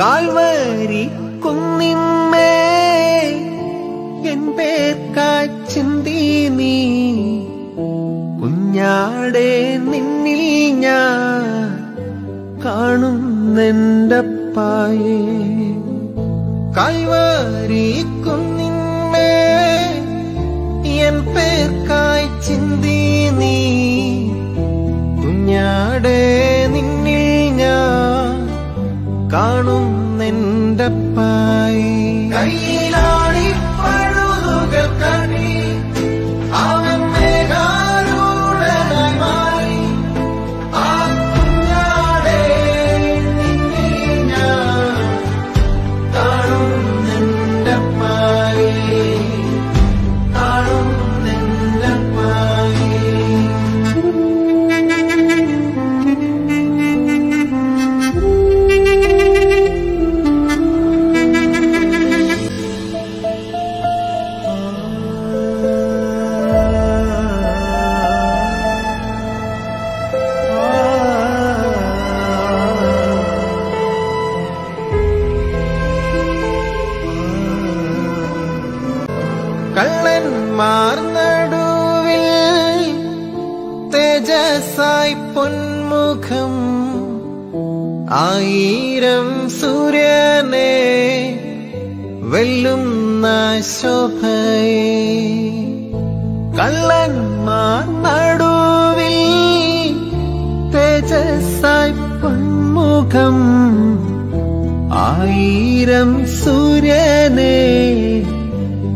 Calvary കുന്നിന്മേ N പേർക്കായി നീ കുഞ്ഞാടെ നിന്നിൽ ഞാൻ കാണുന്നെന്റെ പായേ കാൽവരി കുന്നിന്മേ കാണുന്നെന്റെ പായേ. കള്ളന്മാർ നടുവിൽ തേജസായി പൊന്മുഖം ആയിരം സൂര്യനെ വെല്ലുന്ന ശോഭയെ. കള്ളന്മാർ നടുവിൽ തേജസായി പൊന്മുഖം ആയിരം സൂര്യനെ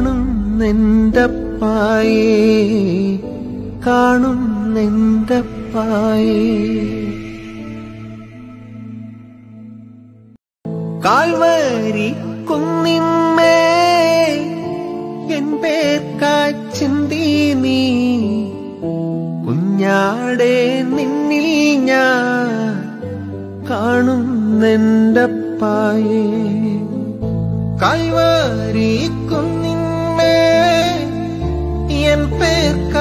കാണുന്നെന്റെ പായേ കാണും പായേ കാൽവരി കുന്നിമ്മേ എൻ പേർക്കായി ചിന്തി നീ. കുഞ്ഞാടെ നിന്നിൽ ഞാൻ കാണും പായേ കാൽവരി കുന്നിന്മേ എൻ